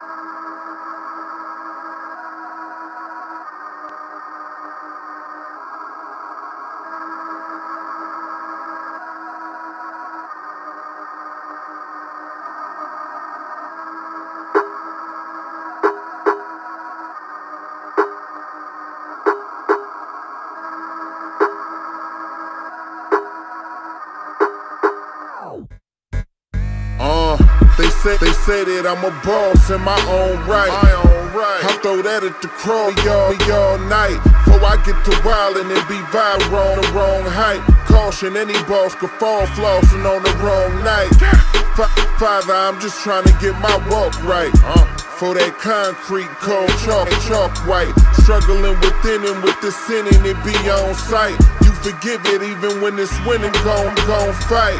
Uh, say they say that I'm a boss in my own right. My own right. I throw that at the crow y'all all night. Before I get to wildin' and be viral on the wrong height. Caution, any boss could fall flossing on the wrong night. Father, I'm just trying to get my walk right. Uh. For that concrete cold chalk, chalk white. Struggling within and with the sin and it be on sight. You forgive it even when it's winning, gon' gon' fight.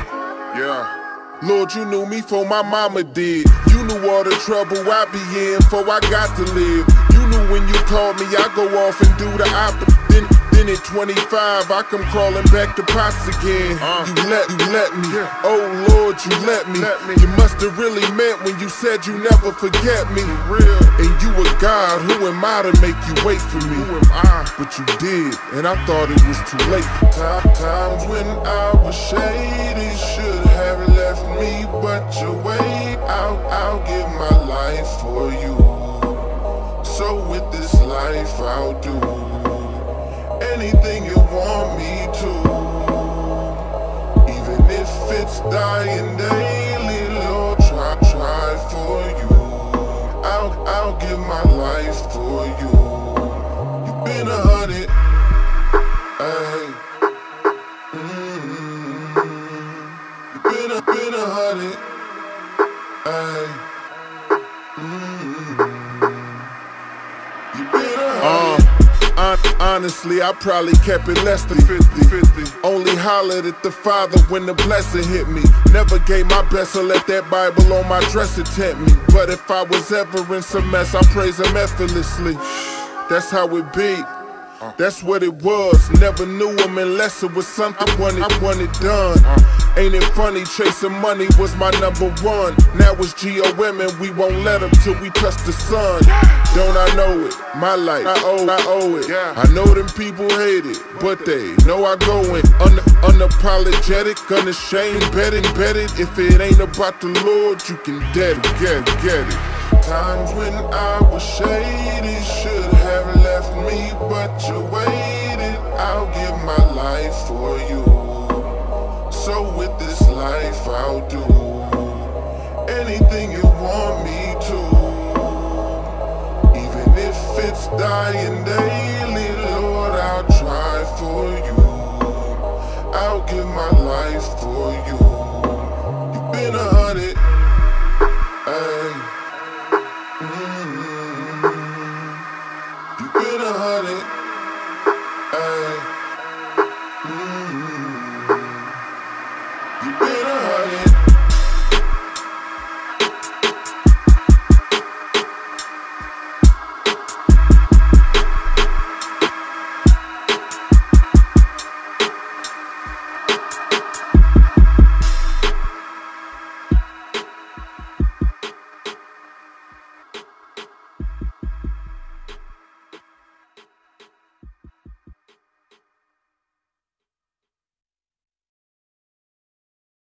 Yeah. Lord, you knew me for my mama did. You knew all the trouble I be in for I got to live. You knew when you called me, I go off and do the opposite. Then 25, I come crawling back to pots again. Uh, you let, you let me. Yeah. Oh Lord, you let me. let me. You must have really meant when you said you never forget me. Real. And you a God, who am I to make you wait for me? Who am I? But you did, and I thought it was too late. Times when I was shady, should have left me, but you wait. I'll, I'll give my life for you. So with this life, I'll do anything you want me to. Even if it's dying daily, honestly, I probably kept it less than 50, 50. Only hollered at the Father when the blessing hit me. Never gave my best or let that Bible on my dresser tempt me. But if I was ever in some mess, I praise Him effortlessly. That's how it be. That's what it was. Never knew him unless it was something I wanted, I wanted done. Ain't it funny? Chasing money was my number one. Now it's G-O-M and we won't let him till we touch the sun. Don't I know it? My life, I owe, I owe it. I know them people hate it, but they know I go in un unapologetic, unashamed, bet it, bet it. If it ain't about the Lord, you can get it, get it, get it. Times when I was shady, should have left situated, I'll give my life for you. So with this life, I'll do anything you want me to. Even if it's dying daily, Lord, I'll try for you. I'll give my life for you. You've been a hundred. Mm-hmm. You've been a hundred. Hey.